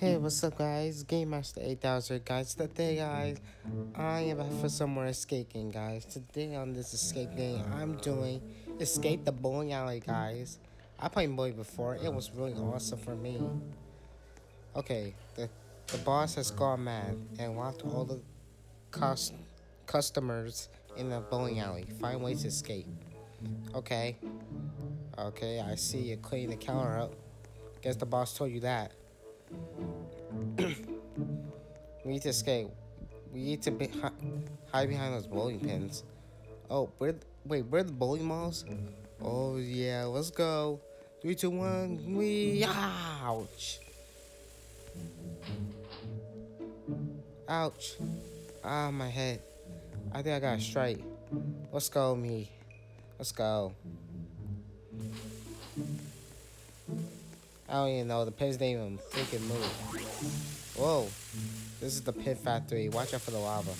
Hey, what's up, guys? Game Master 8000, guys. Today, guys, I am back for some more escape game, guys. Today on this escape game, I'm doing Escape the Bowling Alley, guys. I played bowling before. It was really awesome for me. Okay, the the boss has gone mad and locked all the cost customers in the bowling alley. Find ways to escape. Okay. Okay, I see you clean the counter up. Guess the boss told you that. We need to escape. We need to be, hi, hide behind those bowling pins. Oh, where? Wait, where are the bowling balls? Oh yeah, let's go. Three, two, one. We ouch. Ouch. Ah, my head. I think I got a strike. Let's go, me. Let's go. I don't even know. The pins didn't even freaking move. Whoa. This is the pin factory. Watch out for the lava.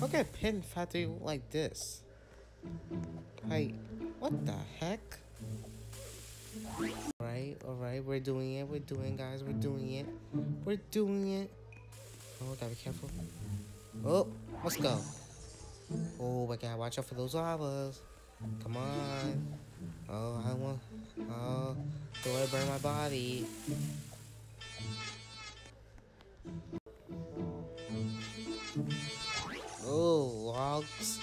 Look at pin factory like this. Like, what the heck? Alright, alright. We're doing it. We're doing guys. We're doing it. We're doing it. Oh, gotta be careful. Oh, let's go. Oh my god, watch out for those lavas. Come on. Oh, I want. Oh, do I burn my body? Oh, logs.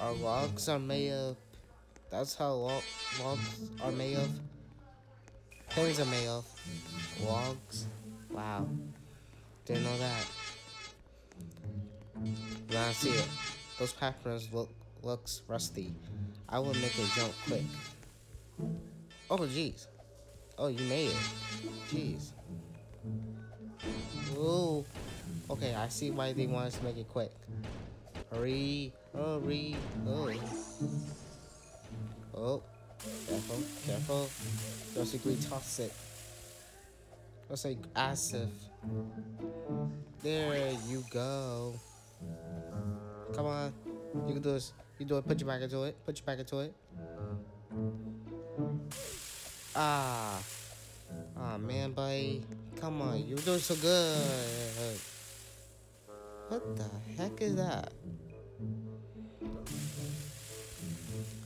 Our logs are made of. That's how log, logs are made of. Pins are made of. Logs. Wow. Didn't know that. Now I see it. Those patterns look looks rusty. I will make it jump quick. Oh jeez. Oh you made it. Jeez. Ooh. Okay, I see why they want us to make it quick. Hurry, hurry, oh. Oh, careful, careful. Just agree toxic. Let's say acid. There you go. Come on. You can do this. You do it. Put your back into it. Put your back into it. Ah. Ah, man, buddy. Come on. You're doing so good. What the heck is that?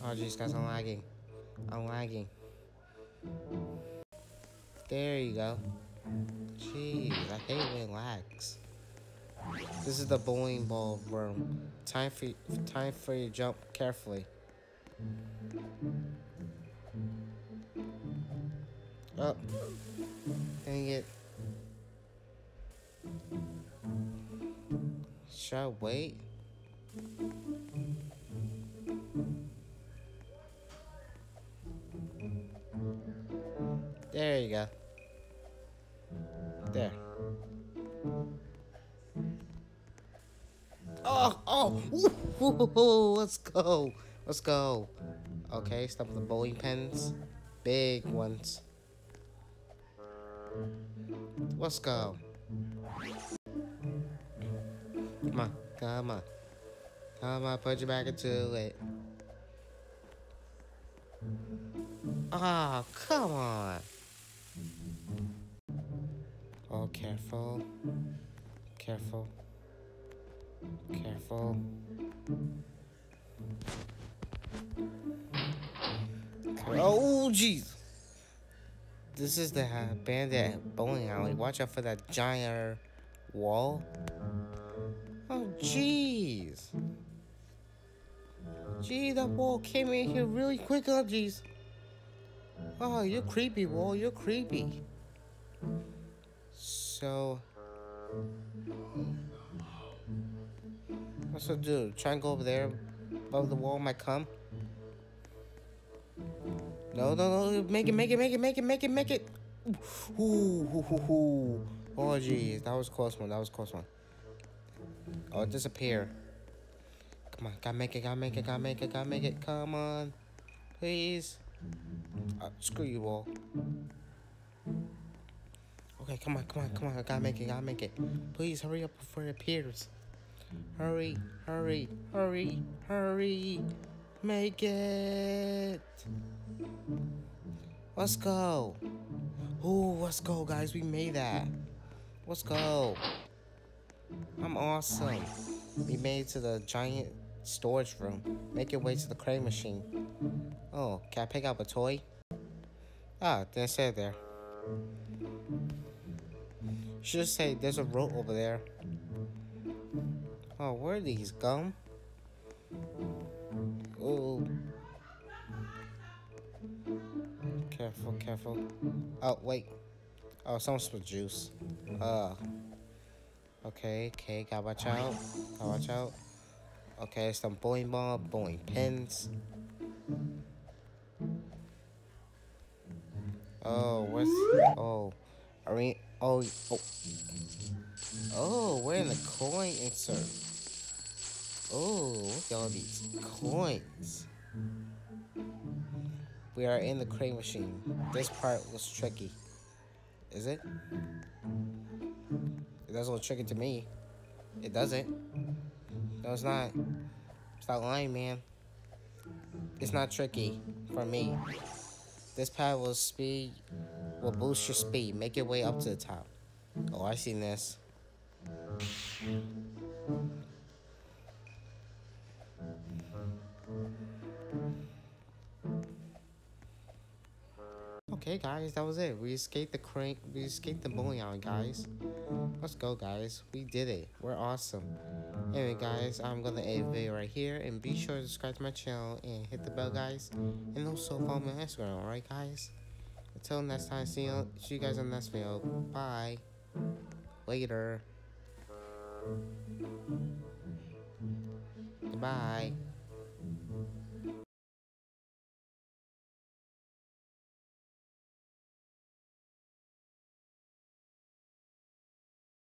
Oh, jeez, guys. I'm lagging. I'm lagging. There you go. Jeez, I hate when it lags. This is the bowling ball room. Time for time for you to jump carefully. Oh, dang it! Should I wait? There you go. There. Oh, oh, ooh, let's go. Let's go. Okay, stop with the bowling pins. Big ones. Let's go. Come on, come on. Come on, put your back into it. Ah, oh, come on. Oh, careful. Careful. Careful. Oh, jeez. This is the uh, bandit bowling alley. Watch out for that giant wall. Oh, jeez. Gee, that wall came in here really quick. Oh, jeez. Oh, you're creepy, wall. You're creepy. So... What's I do? Try and go over there above the wall might come. No, no, no. Make it, make it, make it, make it, make it, make it. Ooh, ooh, ooh, ooh. Oh, jeez. That was close one. That was close one. Oh, it disappeared. Come on. Gotta make it, gotta make it, gotta make it, gotta make it. Come on. Please. Uh, screw you all. Okay, come on, come on, come on. I gotta make it, gotta make it. Please hurry up before it appears. Hurry, hurry, hurry, hurry. Make it. Let's go. Ooh, let's go, guys. We made that. Let's go. I'm awesome. We made it to the giant storage room. Make your way to the crane machine. Oh, can I pick up a toy? Ah, say it there. Should say there's a rope over there. Oh, where are these gum? Oh. Careful, careful. Oh, wait. Oh, someone's with juice. Uh. Okay, okay, gotta watch out. Gotta watch out. Okay, some bowling ball, bowling pins. Oh, what's oh are we oh oh Oh, we're in the coin insert. Oh, look at all these coins. We are in the crane machine. This part was tricky. Is it? It doesn't look tricky to me. It doesn't. No, it's not. Stop lying, man. It's not tricky for me. This pad will speed will boost your speed. Make your way up to the top. Oh, I seen this. Okay, guys, that was it. We escaped the crank We escaped the bowling alley, guys. Let's go, guys. We did it. We're awesome. Anyway, guys, I'm gonna end the video right here, and be sure to subscribe to my channel and hit the bell, guys. And also follow me on Instagram, alright, guys? Until next time, see you. See you guys on the next video. Bye. Later. Goodbye.